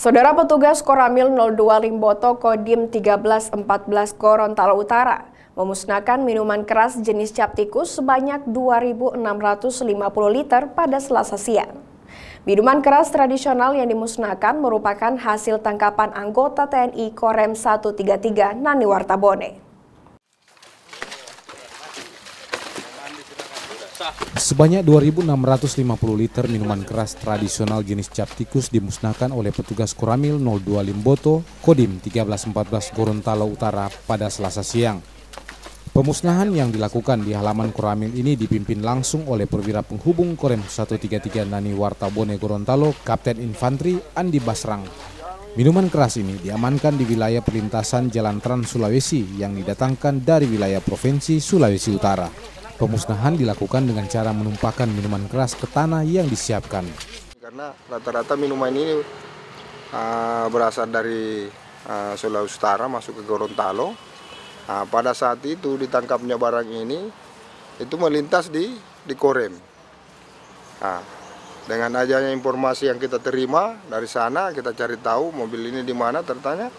Saudara petugas Koramil 02 Limboto Kodim 1314 Gorontalo Utara memusnahkan minuman keras jenis captikus sebanyak 2.650 liter pada selasa siang. Minuman keras tradisional yang dimusnahkan merupakan hasil tangkapan anggota TNI Korem 133 Nani Wartabone. Sebanyak 2.650 liter minuman keras tradisional jenis cap tikus dimusnahkan oleh petugas Koramil 02 Limboto, Kodim 1314 Gorontalo Utara pada selasa siang. Pemusnahan yang dilakukan di halaman Koramil ini dipimpin langsung oleh perwira penghubung Korem 133 Nani Wartabone Gorontalo, Kapten Infantri Andi Basrang. Minuman keras ini diamankan di wilayah perlintasan Jalan Trans Sulawesi yang didatangkan dari wilayah Provinsi Sulawesi Utara. Pemusnahan dilakukan dengan cara menumpahkan minuman keras ke tanah yang disiapkan. Karena rata-rata minuman ini uh, berasal dari uh, Sulawesi Utara masuk ke Gorontalo. Uh, pada saat itu ditangkapnya barang ini itu melintas di di Korem. Uh, dengan adanya informasi yang kita terima dari sana kita cari tahu mobil ini di mana tertanya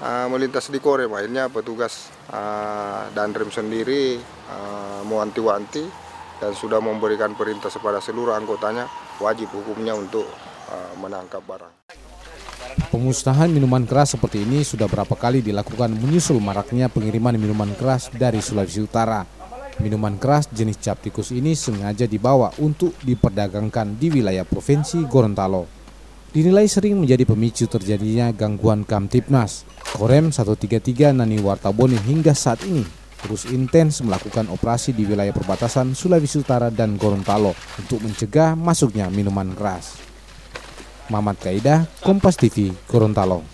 uh, melintas di Korem akhirnya petugas uh, dan rem sendiri uh, mewanti-wanti dan sudah memberikan perintah kepada seluruh anggotanya wajib hukumnya untuk uh, menangkap barang. Pemusnahan minuman keras seperti ini sudah berapa kali dilakukan menyusul maraknya pengiriman minuman keras dari Sulawesi Utara. Minuman keras jenis cap tikus ini sengaja dibawa untuk diperdagangkan di wilayah Provinsi Gorontalo. Dinilai sering menjadi pemicu terjadinya gangguan Kamtipnas. Korem 133 Nani Wartabone hingga saat ini terus intens melakukan operasi di wilayah perbatasan Sulawesi Utara dan Gorontalo untuk mencegah masuknya minuman keras. Mamat Kaidah, Kompas TV, Gorontalo.